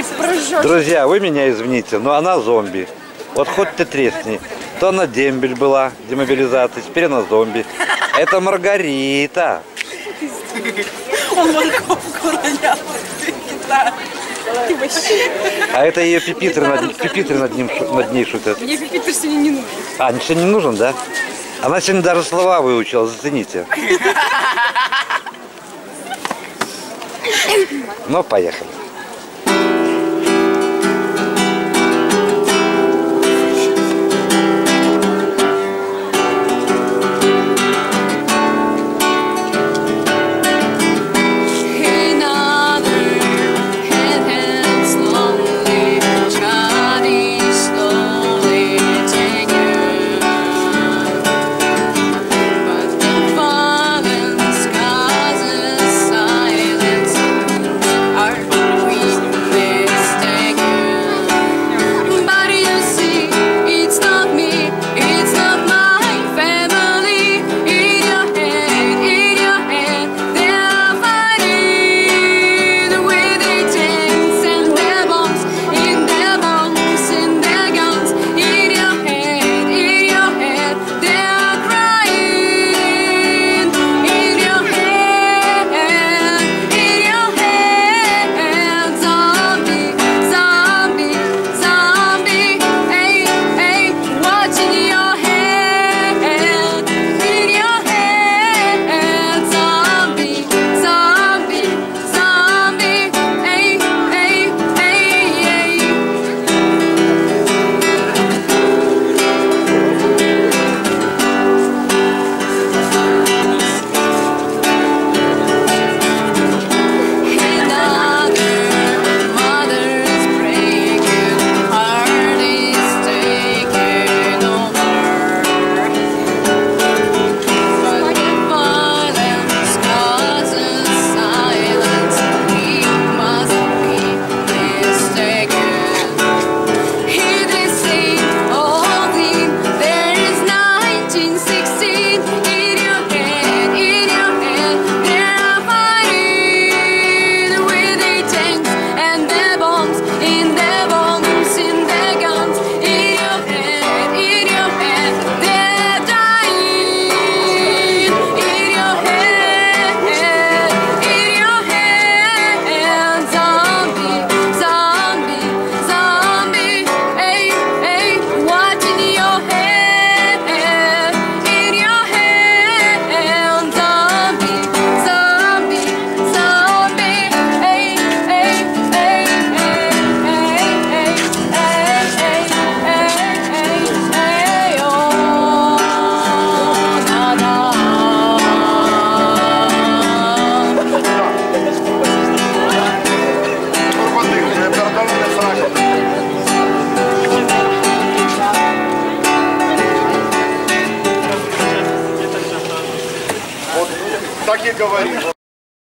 Не прожжешь. Друзья, вы меня извините, но она зомби. Вот хоть ты тресни. То она дембель была, демобилизация, теперь она зомби. Это Маргарита. Он морковку ронял. А это ее пипитры над, пипитры над, ним, над ней шутят. Мне пипитр сегодня не нужен. А, ничего не нужен, да? Она сегодня даже слова выучила, зацените. Ну, поехали. так и говорит.